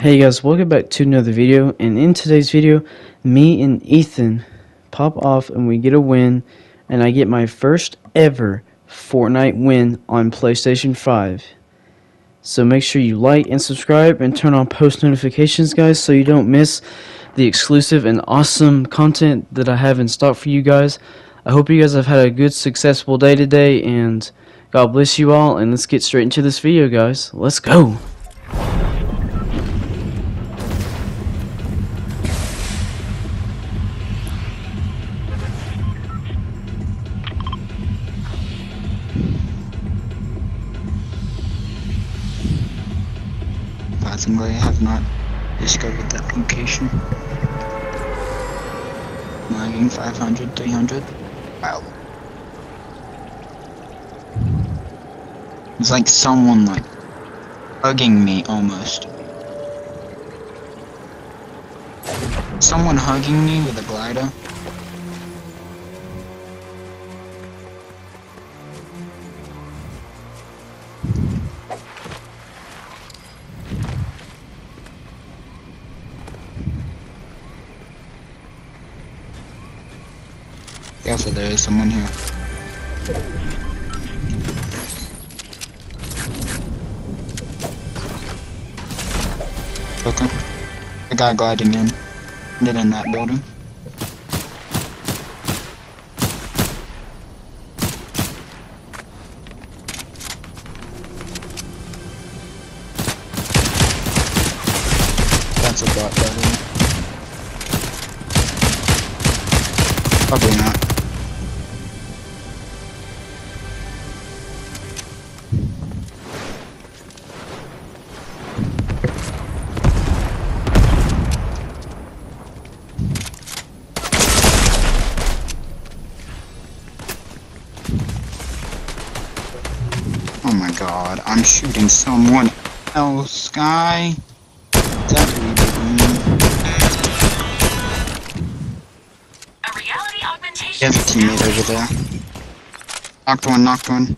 Hey guys, welcome back to another video, and in today's video, me and Ethan pop off and we get a win, and I get my first ever Fortnite win on PlayStation 5. So make sure you like and subscribe and turn on post notifications guys so you don't miss the exclusive and awesome content that I have in stock for you guys. I hope you guys have had a good successful day today, and God bless you all, and let's get straight into this video guys. Let's go! Surprisingly, I have not discovered that location. Lagging 500, 300. Wow. It's like someone like hugging me almost. Someone hugging me with a glider. Yeah, so there is someone here. Okay. The guy gliding in. Did in that building. That's a bot, by the way. Probably not. Oh my god, I'm shooting someone else, guy. He has a teammate over there. Knocked one, knocked one.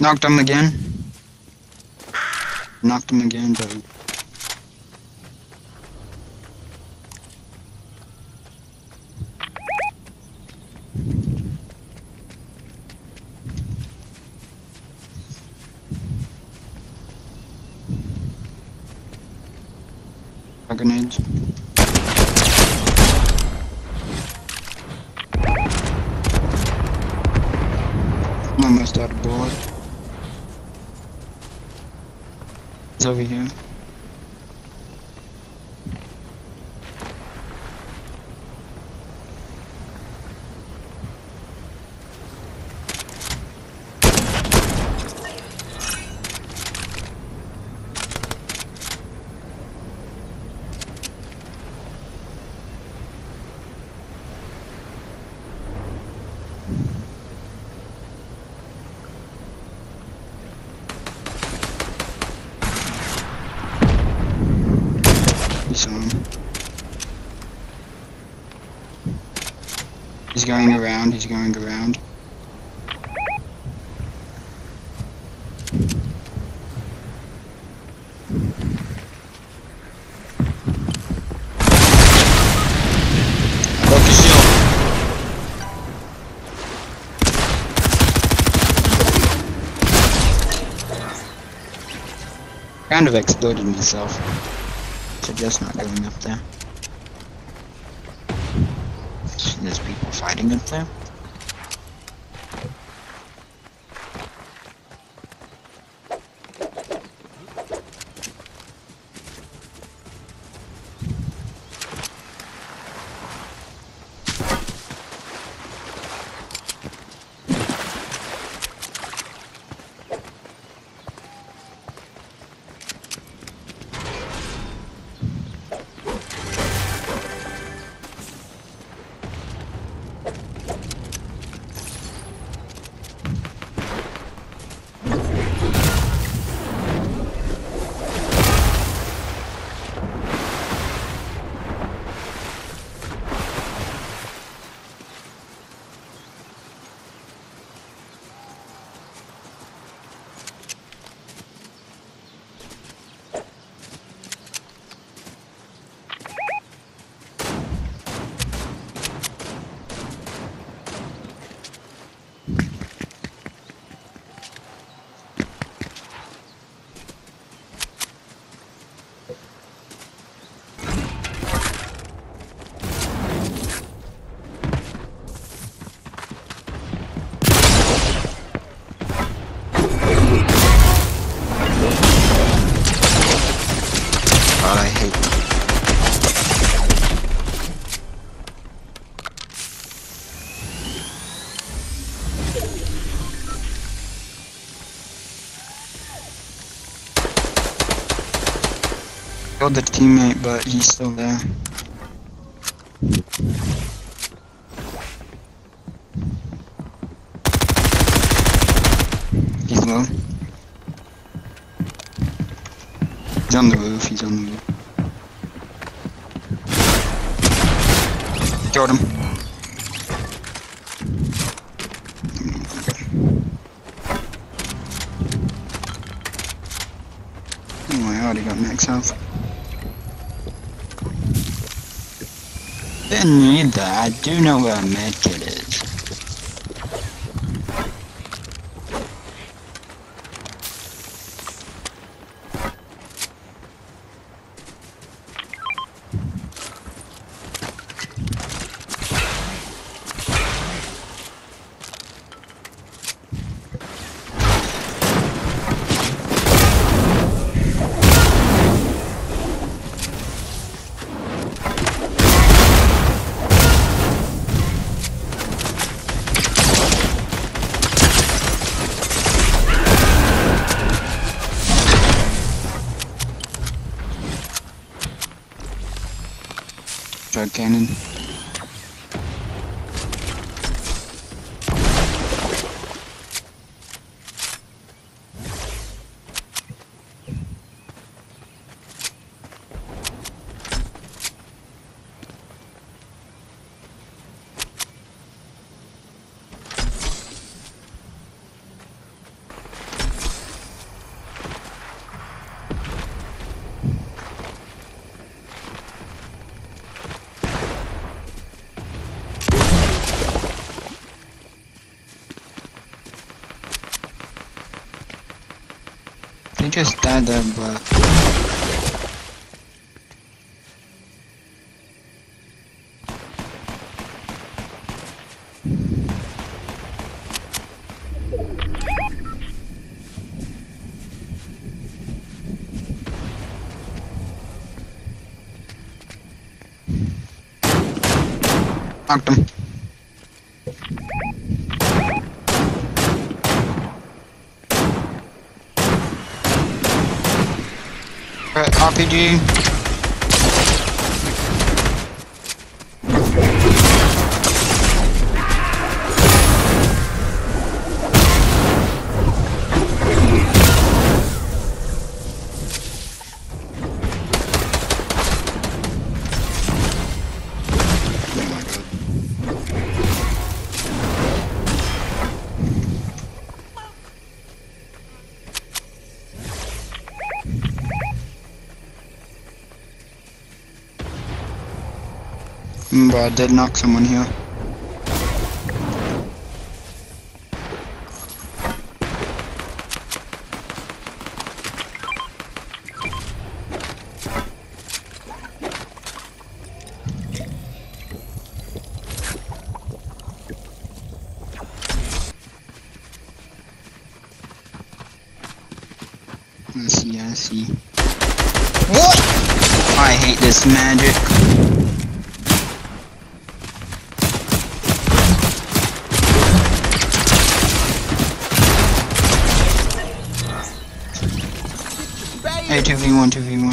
Knocked him again. Knocked him again, but grenades. I'm almost out of bullet. It's over here. You saw him. He's going around, he's going around. Kind of exploded myself. Suggest not going up there. There's people fighting up there. Killed the teammate, but he's still there. He's low. He's on the roof, he's on the roof. Killed him. Oh, I already got max health. Didn't need that. I do know where a medkit is. Drug cannon. que está da Актом. But Mm, But I did knock someone here. I see, I see. What? I hate this magic. Hey, 2v1, 2v1.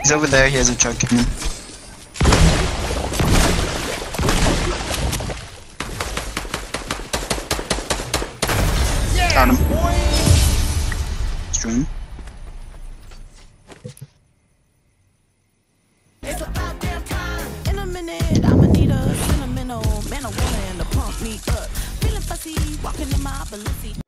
He's over there, he has a truck cannon. Got him. Stream. It's about damn time. In a minute, I'ma need a sentimental man or woman to pump me up. Feeling fussy, walking in my Balenci.